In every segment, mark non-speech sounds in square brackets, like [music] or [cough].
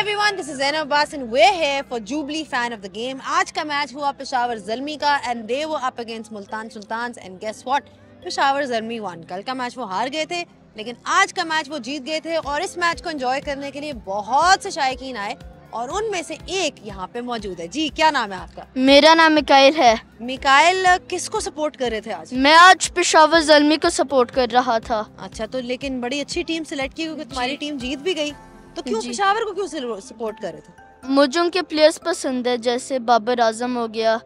everyone, this is Zainab Abbas and we're here for Jubilee fan of the game. आज का match हुआ पेशावर जलमी का and they were up against Multan Sultan and guess what? Peshawar Zalmi won कल का match वो हार गए थे लेकिन आज का मैच वो जीत गए थे और इस मैच को एंजॉय करने के लिए बहुत से शायकीन आए और उनमें से एक यहाँ पे मौजूद है। जी क्या नाम है आपका? मेरा नाम मिकाइल है। मिकाइल किसको सपोर्ट कर रहे थे आज? मैं आज पेशावर जलमी को सपोर्ट कर रहा था। अच्छा तो लेकिन बड़ी अच्छी टीम सिलेक्ट की क्योंकि तुम्हारी टीम जीत भी गई। तो क्यों। पेशावर को क्यों सपोर्ट कर रहे थे? मुझे उनके प्लेयर्स पसंद है जैसे बाबर आज़म हो गया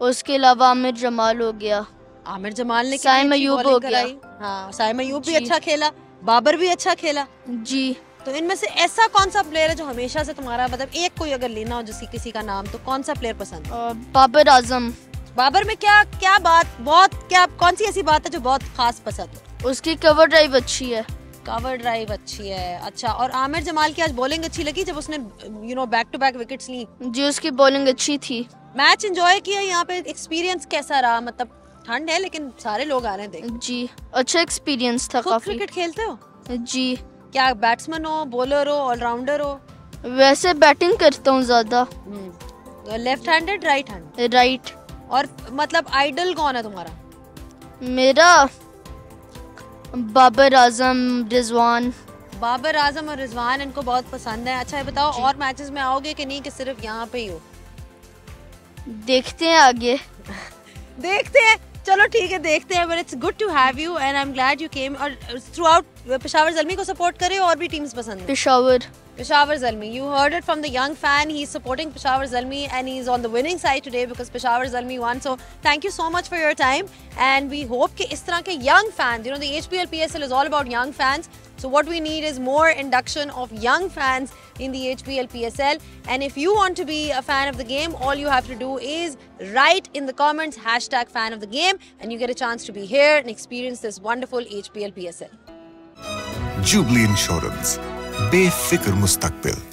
उसके अलावा आमिर जमाल हो गया। आमिर जमाल ने साइम अच्छी अयूब हो गया। हाँ साइम अयूब भी अच्छा खेला बाबर भी अच्छा खेला। जी। तो इनमें से ऐसा कौन सा प्लेयर है जो हमेशा से तुम्हारा मतलब एक कोई अगर लेना हो जिस किसी का नाम तो कौन सा प्लेयर पसंद है? बाबर आज़म। बाबर में क्या क्या बात बहुत क्या कौन सी ऐसी बात है जो बहुत खास पसंद है? उसकी कवर ड्राइव अच्छी है। कवर ड्राइव अच्छी है। अच्छा और आमिर जमाल की आज बॉलिंग अच्छी लगी जब उसने you know back to back wickets ली? जी उसकी बॉलिंग अच्छी थी। मैच एंजॉय किया यहाँ पे? एक्सपीरियंस कैसा रहा? मतलब ठंड है लेकिन सारे लोग आ रहे हैं देख। जी अच्छा एक्सपीरियंस था काफ़ी। क्रिकेट खेलते हो? जी। क्या बैट्समैन हो बॉलर हो ऑलराउंडर हो? वैसे बैटिंग करता हूँ ज़्यादा। Left handed right hand right और मतलब आइडल कौन है तुम्हारा? मेरा बाबर आज़म रिजवान। बाबर आज़म और रिजवान इनको बहुत पसंद है। अच्छा ये बताओ और मैचेस में आओगे कि नहीं कि सिर्फ़ यहाँ पे ही हो? देखते हैं आगे। [laughs] देखते हैं। चलो ठीक है देखते हैं but it's good to have you and I am glad you came और थ्रू आउट पेशावर जलमी को सपोर्ट करे और भी टीम्स पसंद है Peshawar Peshawar Zalmi. You heard it from the young fan. He's supporting Peshawar Zalmi and he's on the winning side today because Peshawar Zalmi won. So thank you so much for your time. And we hope कि इस तरह के young fans, you know, the HPL PSL is all about young fans. So what we need is more induction of young fans in the HPL PSL. And if you want to be a fan of the game, all you have to do is write in the comments hashtag fan of the game and you get a chance to be here and experience this wonderful HPL PSL. Jubilee Insurance बेफिक्र मुस्तकबिल